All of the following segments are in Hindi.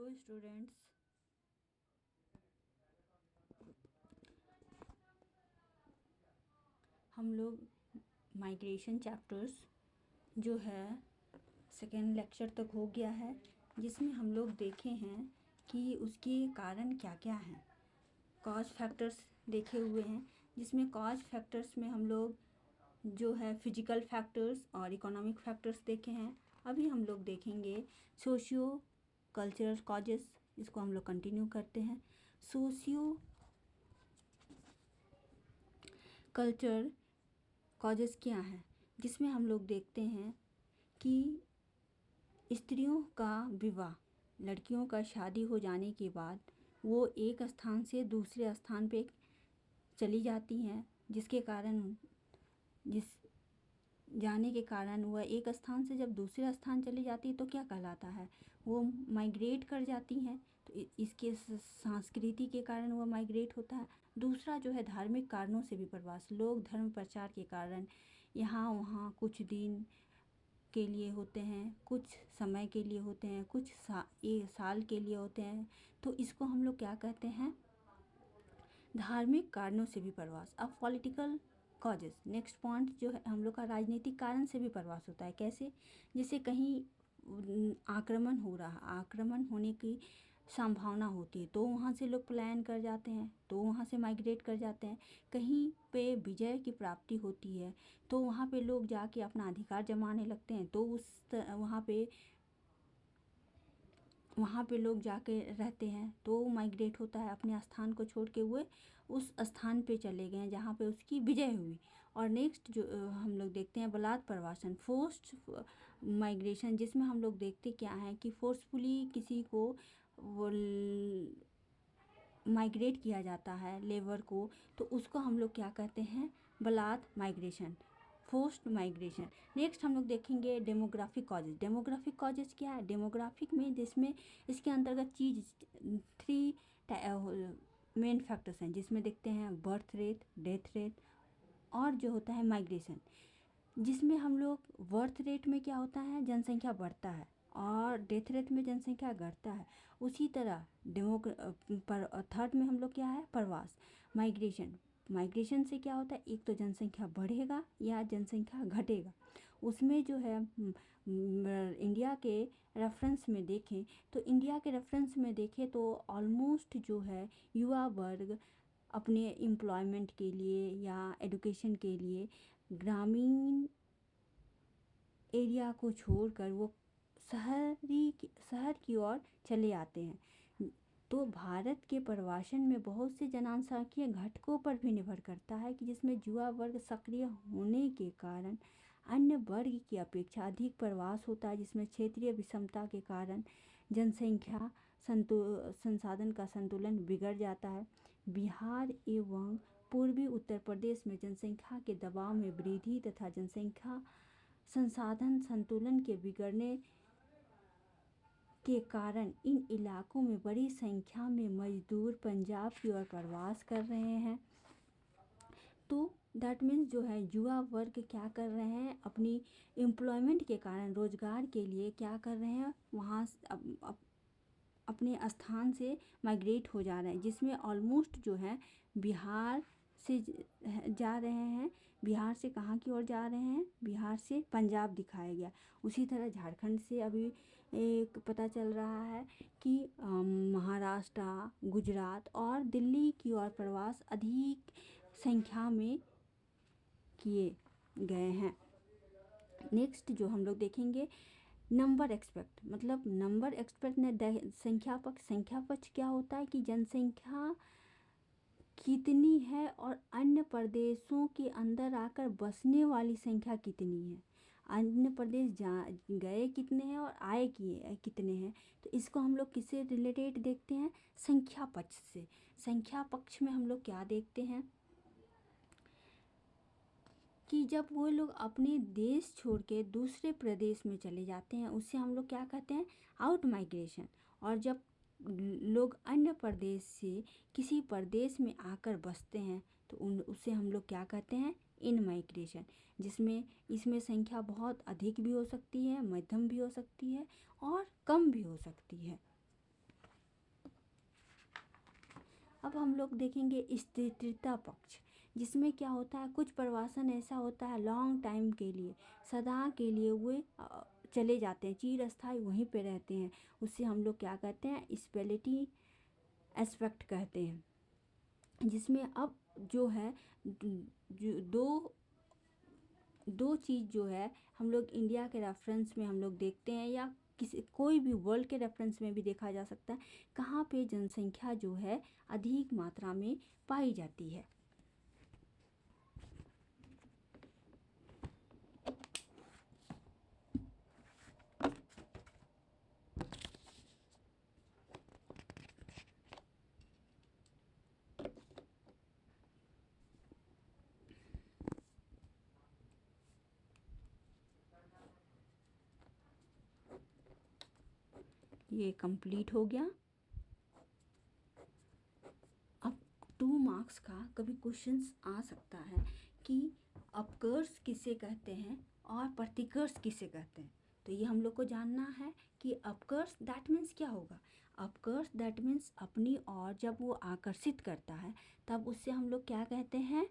हेलो स्टूडेंट्स हम लोग माइग्रेशन चैप्टर्स जो है सेकेंड लेक्चर तक हो गया है, जिसमें हम लोग देखे हैं कि उसके कारण क्या क्या हैं। कॉज फैक्टर्स देखे हुए हैं, जिसमें कॉज फैक्टर्स में हम लोग जो है फ़िज़िकल फैक्टर्स और इकोनॉमिक फैक्टर्स देखे हैं। अभी हम लोग देखेंगे सोशियो कल्चरल कॉजेस इसको हम लोग कंटिन्यू करते हैं। सोशियो कल्चर कॉजेस क्या हैं? जिसमें हम लोग देखते हैं कि स्त्रियों का विवाह, लड़कियों का शादी हो जाने के बाद वो एक स्थान से दूसरे स्थान पे चली जाती हैं, जिसके कारण, जिस जाने के कारण वह एक स्थान से जब दूसरे स्थान चली जाती है तो क्या कहलाता है? वो माइग्रेट कर जाती हैं तो इसके संस्कृति के कारण वह माइग्रेट होता है। दूसरा जो है, धार्मिक कारणों से भी प्रवास। लोग धर्म प्रचार के कारण यहाँ वहाँ कुछ दिन के लिए होते हैं, कुछ समय के लिए होते हैं, कुछ सा एक साल के लिए होते हैं। तो इसको हम लोग क्या कहते हैं? धार्मिक कारणों से भी प्रवास। अब पॉलिटिकल कॉजेस नेक्स्ट पॉइंट जो है, हम लोग का राजनीतिक कारण से भी प्रवास होता है। कैसे? जैसे कहीं आक्रमण हो रहा, आक्रमण होने की संभावना होती है तो वहाँ से लोग प्लान कर जाते हैं तो वहाँ से माइग्रेट कर जाते हैं। कहीं पे विजय की प्राप्ति होती है तो वहाँ पे लोग जाके अपना अधिकार जमाने लगते हैं तो उस वहाँ पे वहाँ पे लोग जाके रहते हैं तो माइग्रेट होता है अपने स्थान को छोड़ के हुए, उस स्थान पे चले गए जहाँ पे उसकी विजय हुई। और नेक्स्ट जो हम लोग देखते हैं बलात् प्रवासन फोर्स्ड माइग्रेशन जिसमें हम लोग देखते क्या है कि फोर्सफुली किसी को वो माइग्रेट किया जाता है लेबर को तो उसको हम लोग क्या कहते हैं? बलात् माइग्रेशन फोर्स्ड माइग्रेशन। नेक्स्ट हम लोग देखेंगे डेमोग्राफिक कॉजेज। डेमोग्राफिक कॉजेज क्या है? डेमोग्राफिक में जिसमें इसके अंतर्गत चीज़ थ्री मेन फैक्टर्स हैं जिसमें देखते हैं बर्थ रेट डेथ रेट और जो होता है माइग्रेशन जिसमें हम लोग बर्थ रेट में क्या होता है? जनसंख्या बढ़ता है और डेथ रेट में जनसंख्या घटता है। उसी तरह डेमोक पर थर्ड में हम लोग क्या है? प्रवास माइग्रेशन माइग्रेशन से क्या होता है? एक तो जनसंख्या बढ़ेगा या जनसंख्या घटेगा। उसमें जो है इंडिया के रेफरेंस में देखें तो इंडिया के रेफरेंस में देखें तो ऑलमोस्ट जो है, युवा वर्ग अपने एम्प्लॉयमेंट के लिए या एडुकेशन के लिए ग्रामीण एरिया को छोड़कर वो शहरी शहर की ओर चले आते हैं। तो भारत के प्रवासन में बहुत से जनसांख्यिकीय घटकों पर भी निर्भर करता है कि जिसमें युवा वर्ग सक्रिय होने के कारण अन्य वर्ग की अपेक्षा अधिक प्रवास होता है, जिसमें क्षेत्रीय विषमता के कारण जनसंख्या संतु, संसाधन का संतुलन बिगड़ जाता है। बिहार एवं पूर्वी उत्तर प्रदेश में जनसंख्या के दबाव में वृद्धि तथा जनसंख्या संसाधन संतुलन के बिगड़ने के कारण इन इलाकों में बड़ी संख्या में मजदूर पंजाब की ओर प्रवास कर रहे हैं। तो दैट मीन्स जो है युवा वर्ग क्या कर रहे हैं? अपनी एम्प्लॉयमेंट के कारण रोज़गार के लिए क्या कर रहे हैं? वहाँ अप, अप, अपने स्थान से माइग्रेट हो जा रहे हैं जिसमें ऑलमोस्ट जो है बिहार से जा रहे हैं, बिहार से कहाँ की ओर जा रहे हैं? बिहार से पंजाब दिखाया गया। उसी तरह झारखंड से अभी एक पता चल रहा है कि महाराष्ट्र, गुजरात और दिल्ली की ओर प्रवास अधिक संख्या में किए गए हैं। नेक्स्ट जो हम लोग देखेंगे, नंबर एक्सपेक्ट। मतलब नंबर एक्सपेक्ट ने संख्या पक्ष संख्या पक्ष क्या होता है कि जनसंख्या कितनी है और अन्य प्रदेशों के अंदर आकर बसने वाली संख्या कितनी है? अन्य प्रदेश जा, गए कितने हैं और आए किए कितने हैं? तो इसको हम लोग किससे रिलेटेड देखते हैं? संख्या पक्ष से। संख्या पक्ष में हम लोग क्या देखते हैं? कि जब वो लोग अपने देश छोड़ के दूसरे प्रदेश में चले जाते हैं उससे हम लोग क्या कहते हैं? आउट माइग्रेशन और जब लोग अन्य प्रदेश से किसी प्रदेश में आकर बसते हैं तो उन, उसे हम लोग क्या कहते हैं? इन माइग्रेशन, जिसमें, इसमें संख्या बहुत अधिक भी हो सकती है, मध्यम भी हो सकती है और कम भी हो सकती है। अब हम लोग देखेंगे स्थिरता पक्ष, जिसमें क्या होता है? कुछ प्रवासन ऐसा होता है लॉन्ग टाइम के लिए, सदा के लिए वे चले जाते हैं चीर स्थायी वहीं पे रहते हैं। उससे हम लोग क्या कहते हैं? स्पेलिटी एस्पेक्ट कहते हैं। जिसमें अब जो है जो दो दो चीज़ जो है, हम लोग इंडिया के रेफरेंस में हम लोग देखते हैं या किसी, कोई भी वर्ल्ड के रेफरेंस में भी देखा जा सकता है, कहाँ पे जनसंख्या जो है, अधिक मात्रा में पाई जाती है। ये कंप्लीट हो गया। अब टू मार्क्स का कभी क्वेश्चंस आ सकता है कि अपकर्स किसे कहते हैं और प्रतिकर्स किसे कहते हैं। तो ये हम लोग को जानना है कि अपकर्स दैट मीन्स क्या होगा। अपकर्स दैट मीन्स अपनी और जब वो आकर्षित करता है, तब उससे हम लोग क्या कहते हैं?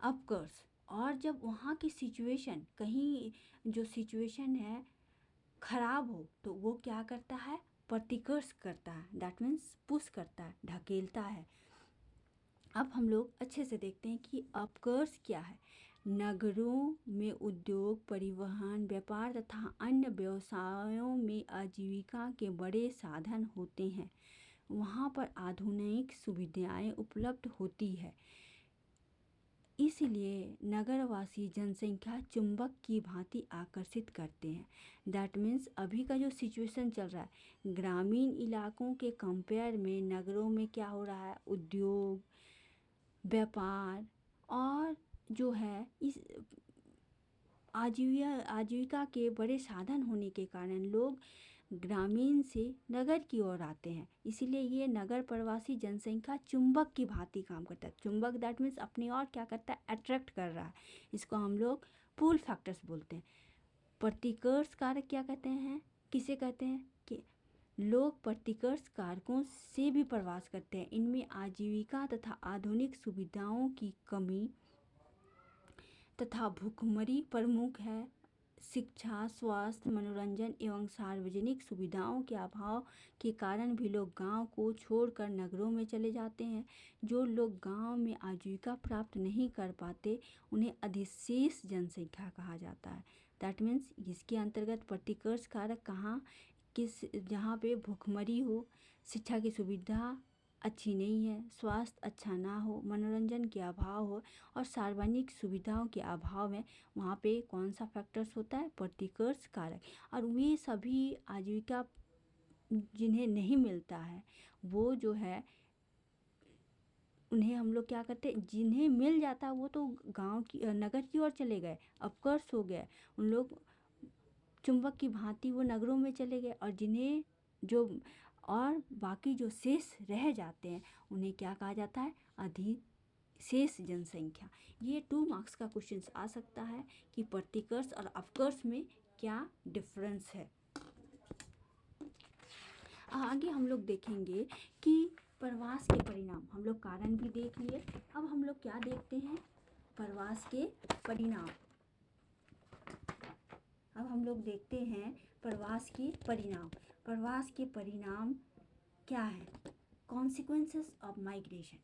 अपकर्स और जब वहाँ की सिचुएशन कहीं जो सिचुएशन है खराब हो तो वो क्या करता है? प्रतिकर्ष करता है। दैट मीन्स पुश करता है, ढकेलता है। अब हम लोग अच्छे से देखते हैं कि अपकर्ष क्या है। नगरों में उद्योग, परिवहन, व्यापार तथा अन्य व्यवसायों में आजीविका के बड़े साधन होते हैं। वहाँ पर आधुनिक सुविधाएँ उपलब्ध होती है। इसलिए नगरवासी जनसंख्या चुंबक की भांति आकर्षित करते हैं। दैट मीन्स अभी का जो सिचुएशन चल रहा है, ग्रामीण इलाकों के कंपेयर में नगरों में क्या हो रहा है? उद्योग, व्यापार और जो है इस आजीविका आजीविका के बड़े साधन होने के कारण लोग ग्रामीण से नगर की ओर आते हैं। इसीलिए ये नगर प्रवासी जनसंख्या चुंबक की भांति काम करता है। चुंबक दैट मीन्स अपनी ओर क्या करता है? अट्रैक्ट कर रहा है। इसको हम लोग पुल फैक्टर्स बोलते हैं। प्रतिकर्ष कारक क्या कहते हैं? किसे कहते हैं? कि लोग प्रतिकर्ष कारकों से भी प्रवास करते हैं। इनमें आजीविका तथा आधुनिक सुविधाओं की कमी तथा भूखमरी प्रमुख है। शिक्षा, स्वास्थ्य, मनोरंजन एवं सार्वजनिक सुविधाओं के अभाव के कारण भी लोग गाँव को छोड़कर नगरों में चले जाते हैं। जो लोग गाँव में आजीविका प्राप्त नहीं कर पाते, उन्हें अधिशेष जनसंख्या कहा जाता है। दैट मीन्स इसके अंतर्गत प्रतिकर्ष कारक कहाँ, किस, जहाँ पे भूखमरी हो, शिक्षा की सुविधा अच्छी नहीं है, स्वास्थ्य अच्छा ना हो, मनोरंजन के अभाव हो और सार्वजनिक सुविधाओं के अभाव में वहाँ पे कौन सा फैक्टर्स होता है? प्रतिकर्ष कारक। और वे सभी आजीविका जिन्हें नहीं मिलता है, वो जो है, उन्हें हम लोग क्या करते हैं? जिन्हें मिल जाता वो तो गाँव की नगर की ओर चले गए अपकर्ष हो गए उन लोग, चुंबक की भांति वो नगरों में चले गए और जिन्हें जो और बाकी जो शेष रह जाते हैं, उन्हें क्या कहा जाता है? अधिक शेष जनसंख्या। ये टू मार्क्स का क्वेश्चन आ सकता है कि प्रतिकर्ष और अपकर्ष में क्या डिफरेंस है। आगे हम लोग देखेंगे कि प्रवास के परिणाम। हम लोग कारण भी देख लिए। अब हम लोग क्या देखते हैं? प्रवास के परिणाम। अब हम लोग देखते हैं प्रवास के परिणाम। प्रवास के परिणाम क्या है? Consequences of migration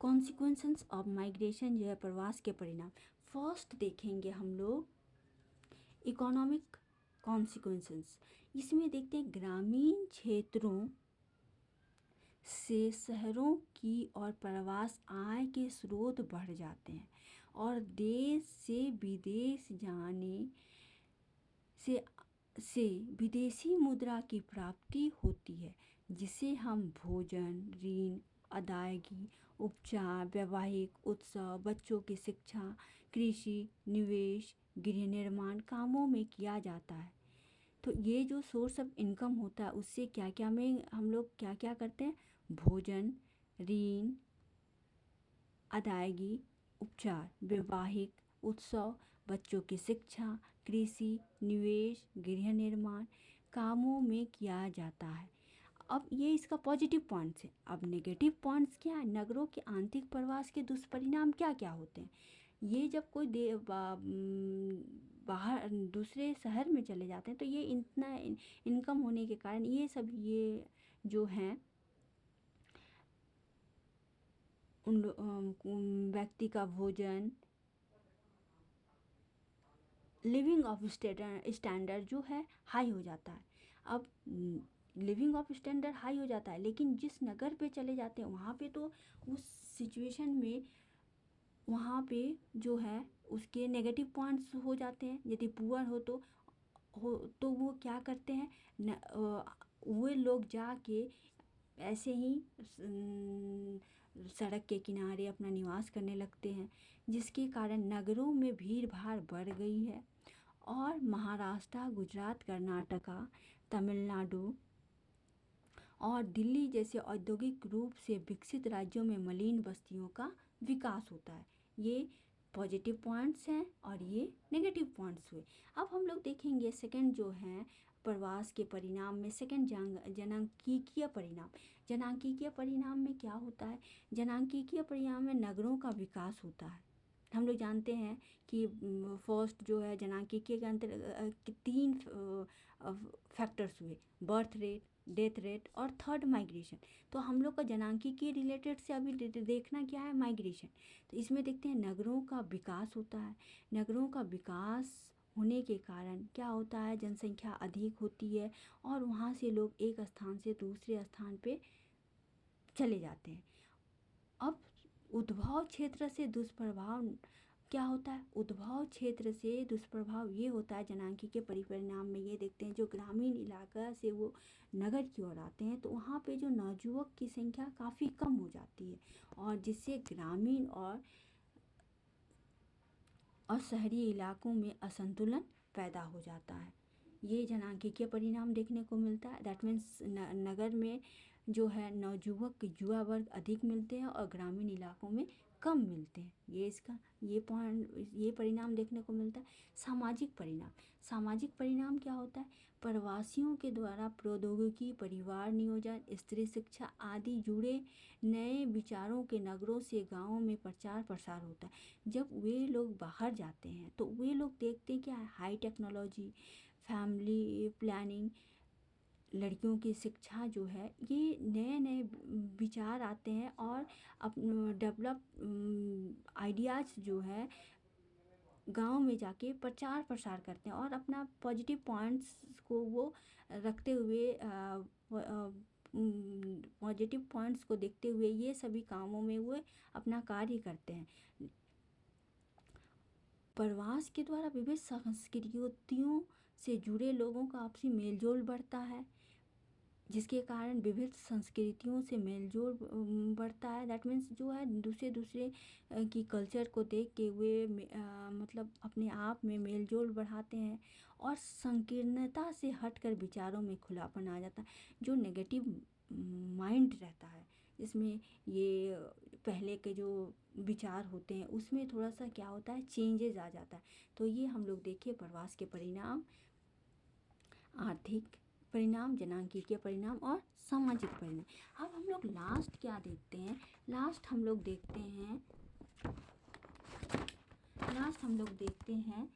consequences of migration जो है प्रवास के परिणाम। फ़र्स्ट देखेंगे हम लोग इकोनॉमिक कॉन्सिक्वेंसेस इसमें देखते हैं ग्रामीण क्षेत्रों से शहरों की और प्रवास आय के स्रोत बढ़ जाते हैं। और देश से विदेश जाने से से विदेशी मुद्रा की प्राप्ति होती है, जिसे हम भोजन, ऋण, अदायगी, उपचार, वैवाहिक उत्सव, बच्चों की शिक्षा, कृषि, निवेश, गृह निर्माण कामों में किया जाता है। तो ये जो सोर्स ऑफ़ इनकम होता है, उससे क्या क्या में हम लोग क्या क्या करते हैं? भोजन, ऋण, अदायगी उपचार वैवाहिक उत्सव बच्चों की शिक्षा कृषि निवेश गृह निर्माण कामों में किया जाता है। अब ये इसका पॉजिटिव पॉइंट्स है। अब नेगेटिव पॉइंट्स क्या है? नगरों के आंतरिक प्रवास के दुष्परिणाम क्या क्या होते हैं? ये जब कोई दे बा, बाहर दूसरे शहर में चले जाते हैं तो ये इतना इनकम होने के कारण ये सब ये जो हैं उन व्यक्ति का भोजन लिविंग ऑफ़ स्टैंडर्ड जो है हाई हो जाता है। अब लिविंग ऑफ़ स्टैंडर्ड हाई हो जाता है लेकिन जिस नगर पे चले जाते हैं वहाँ पे तो उस सिचुएशन में वहाँ पे जो है उसके नेगेटिव पॉइंट्स हो जाते हैं। यदि पुअर हो तो हो तो वो क्या करते हैं? न, वे लोग जाके ऐसे ही सड़क के किनारे अपना निवास करने लगते हैं, जिसके कारण नगरों में भीड़ भाड़ बढ़ गई है। और महाराष्ट्र, गुजरात, कर्नाटका, तमिलनाडु और दिल्ली जैसे औद्योगिक रूप से विकसित राज्यों में मलिन बस्तियों का विकास होता है। ये पॉजिटिव पॉइंट्स हैं और ये नेगेटिव पॉइंट्स हुए। अब हम लोग देखेंगे सेकंड जो हैं, प्रवास के परिणाम में सेकंड जंग जनांकीय परिणाम। जनांकीय परिणाम में क्या होता है? जनांकीय परिणाम में नगरों का विकास होता है। हम लोग जानते हैं कि फ़र्स्ट जो है जनांकीय के अंतर तीन फैक्टर्स हुए। बर्थ रेट डेथ रेट और थर्ड माइग्रेशन तो हम लोग का जनांकी रिलेटेड से अभी देखना क्या है? माइग्रेशन तो इसमें देखते हैं नगरों का विकास होता है। नगरों का विकास होने के कारण क्या होता है, जनसंख्या अधिक होती है और वहाँ से लोग एक स्थान से दूसरे स्थान पे चले जाते हैं। अब उद्भव क्षेत्र से दुष्प्रभाव क्या होता है? उद्भव क्षेत्र से दुष्प्रभाव ये होता है, जनांकी के परिपरिणाम में ये देखते हैं, जो ग्रामीण इलाका से वो नगर की ओर आते हैं तो वहाँ पे जो नवजुवक की संख्या काफ़ी कम हो जाती है और जिससे ग्रामीण और और शहरी इलाकों में असंतुलन पैदा हो जाता है। ये जनांकिकीय परिणाम देखने को मिलता है। दैट मीन्स नगर में जो है नवजुवक युवा वर्ग अधिक मिलते हैं और ग्रामीण इलाकों में कम मिलते हैं। ये इसका, ये पॉइंट, ये परिणाम देखने को मिलता है। सामाजिक परिणाम। सामाजिक परिणाम क्या होता है? प्रवासियों के द्वारा प्रौद्योगिकी, परिवार नियोजन, स्त्री शिक्षा आदि जुड़े नए विचारों के नगरों से गाँवों में प्रचार प्रसार होता है। जब वे लोग बाहर जाते हैं तो वे लोग देखते हैं क्या हाई टेक्नोलॉजी फैमिली प्लानिंग लड़कियों की शिक्षा जो है, ये नए नए विचार आते हैं और अप, डेवलप आइडियाज़ जो है, गाँव में जाके प्रचार प्रसार करते हैं और अपना पॉजिटिव पॉइंट्स को वो रखते हुए पॉजिटिव पॉइंट्स को देखते हुए ये सभी कामों में वो अपना कार्य करते हैं। प्रवास के द्वारा विविध संस्कृतियों से जुड़े लोगों का आपसी मेलजोल बढ़ता है जिसके कारण विविध संस्कृतियों से मेल जोल बढ़ता है। दैट मीन्स जो है दूसरे दूसरे की कल्चर को देख के वे आ, मतलब अपने आप में मेल जोल बढ़ाते हैं और संकीर्णता से हटकर विचारों में खुलापन आ जाता है जो नेगेटिव माइंड रहता है। इसमें ये पहले के जो विचार होते हैं उसमें थोड़ा सा क्या होता है चेंजेस आ जाता है। तो ये हम लोग देखिए प्रवास के परिणाम आर्थिक परिणाम जनांकीय परिणाम और सामाजिक परिणाम। अब हम लोग लास्ट क्या देखते हैं? लास्ट हम लोग देखते हैं लास्ट हम लोग देखते हैं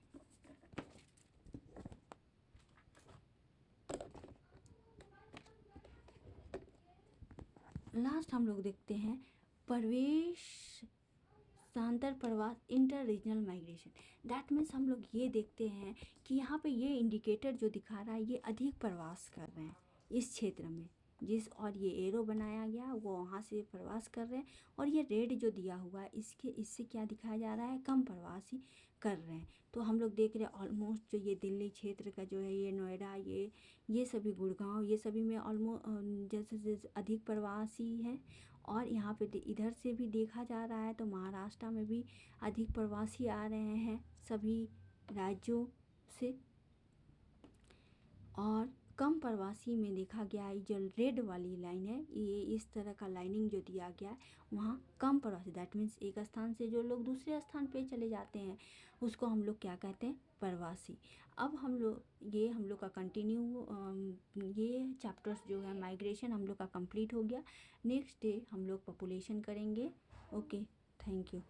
लास्ट हम लोग देखते हैं, प्रवेश स्थानांतर प्रवास inter regional migration that means हम लोग ये देखते हैं कि यहाँ पे ये इंडिकेटर जो दिखा रहा है, ये अधिक प्रवास कर रहे हैं इस क्षेत्र में। जिस और ये एरो बनाया गया, वो वहाँ से प्रवास कर रहे हैं और ये रेड जो दिया हुआ है, इसके, इससे क्या दिखाया जा रहा है? कम प्रवासी कर रहे हैं। तो हम लोग देख रहे हैं ऑलमोस्ट जो ये दिल्ली क्षेत्र का जो है, ये नोएडा, ये ये सभी गुड़गांव, ये सभी में ऑलमोस्ट जैसे जैसे अधिक प्रवासी हैं और यहाँ पे इधर से भी देखा जा रहा है तो महाराष्ट्र में भी अधिक प्रवासी आ रहे हैं सभी राज्यों से। और कम प्रवासी में देखा गया है, जो रेड वाली लाइन है, ये इस तरह का लाइनिंग जो दिया गया है, वहाँ कम प्रवासी दैट मीन्स एक स्थान से जो लोग दूसरे स्थान पे चले जाते हैं, उसको हम लोग क्या कहते हैं? प्रवासी। अब हम लोग ये हम लोग का कंटिन्यू ये चैप्टर्स जो है माइग्रेशन हम लोग का कंप्लीट हो गया। नेक्स्ट डे हम लोग पॉपुलेशन करेंगे। Okay thank you